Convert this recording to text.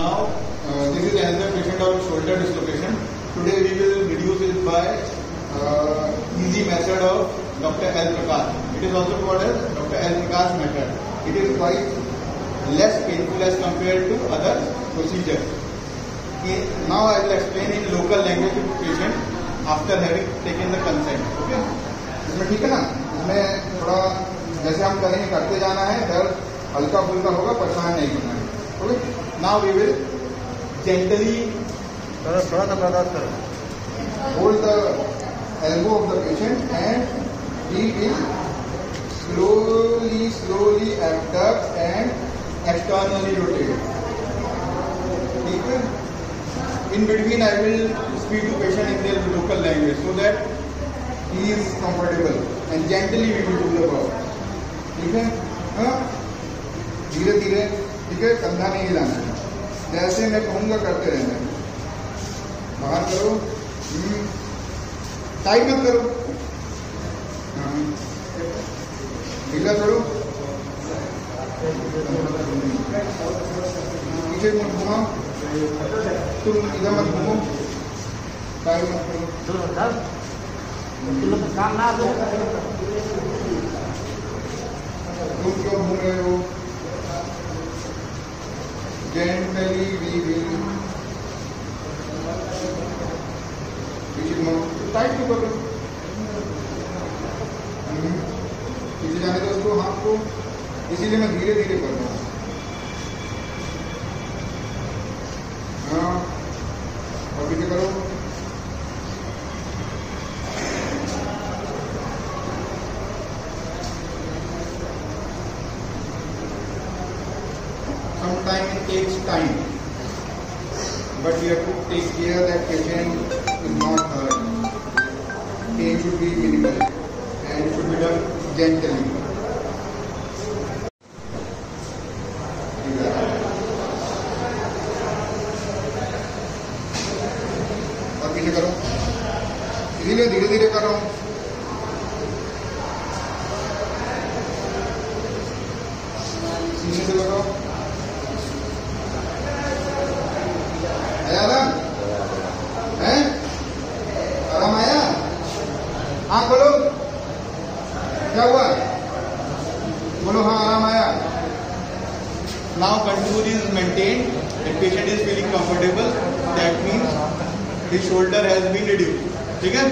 Now, uh, this is another patient of shoulder dislocation. Today we will reduce it by uh, easy method of Dr. L. Prakash. It is also called as Dr. L. Prakash method. It is quite less painful as compared to other procedures. Okay. Now I will explain in local language to patient after having taken the consent. Okay. इसमें ठीक है ना इसमें थोड़ा जैसे हम करेंगे करते जाना है दर्द हल्का फुल्का होगा परेशान नहीं होना है okay Now we will gently hold the elbow of the patient and he will slowly slowly abduct and externally rotate. ठीक है In between, I will speak to patient in their local language so that he is comfortable and gently we will do the work ठीक है हाँ धीरे धीरे ठीक है कंधा नहीं हिलाना है। जैसे मैं कहूँगा करते रहना है। बाहर करो। हम्म, टाइट मत करो। हाँ, ढीला करो। पीछे मत घुमाओ। तुम इधर मत घूमो टाइट मत करो। काम ना तुम क्यों घूम रहे हो जेंटली वी विल पीछे घुमाओ टाइट क्यों कर रहे हो हम्म, जाने का उसको हमको इसीलिए मैं धीरे धीरे कर रहा हूँ। हाँ, करो। Sometime takes time but you to take care that patient is not hurt pain should be minimal gently. और पीछे करो। इसीलिए धीरे धीरे कर। सीने से लगाओ आया आराम हैं? आराम आया? हाँ खोलो ऐसा हुआ बोलो हाँ आराम आया। Now control is maintain and patient is feeling comfortable that means his shoulder has been reduce ठीक है?